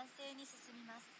南西に進みます。